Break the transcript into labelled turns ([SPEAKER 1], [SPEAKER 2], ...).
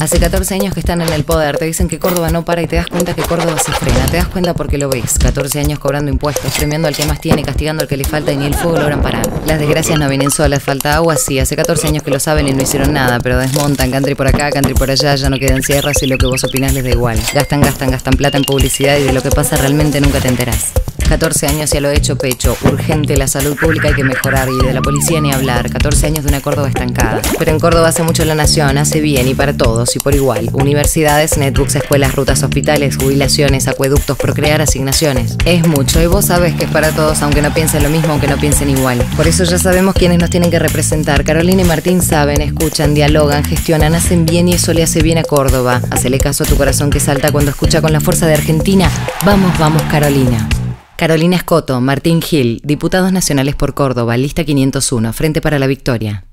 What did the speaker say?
[SPEAKER 1] Hace 14 años que están en el poder, te dicen que Córdoba no para y te das cuenta que Córdoba se frena. Te das cuenta porque lo ves. 14 años cobrando impuestos, premiando al que más tiene, castigando al que le falta y ni el fuego logran parar. Las desgracias no vienen solas, falta agua, sí. Hace 14 años que lo saben y no hicieron nada, pero desmontan, country por acá, country por allá, ya no quedan sierras y lo que vos opinás les da igual. Gastan, gastan, gastan plata en publicidad y de lo que pasa realmente nunca te enterás. 14 años ya lo he hecho pecho. Urgente la salud pública hay que mejorar y de la policía ni hablar. 14 años de una Córdoba estancada. Pero en Córdoba hace mucho la nación, hace bien y para todos y por igual. Universidades, netbooks, escuelas, rutas, hospitales, jubilaciones, acueductos, procrear, asignaciones. Es mucho y vos sabés que es para todos aunque no piensen lo mismo, aunque no piensen igual. Por eso ya sabemos quiénes nos tienen que representar. Carolina y Martín saben, escuchan, dialogan, gestionan, hacen bien y eso le hace bien a Córdoba. Hacele caso a tu corazón que salta cuando escucha con la fuerza de Argentina. Vamos, vamos, Carolina. Carolina Escoto, Martín Gil, Diputados Nacionales por Córdoba, lista 501, Frente para la Victoria.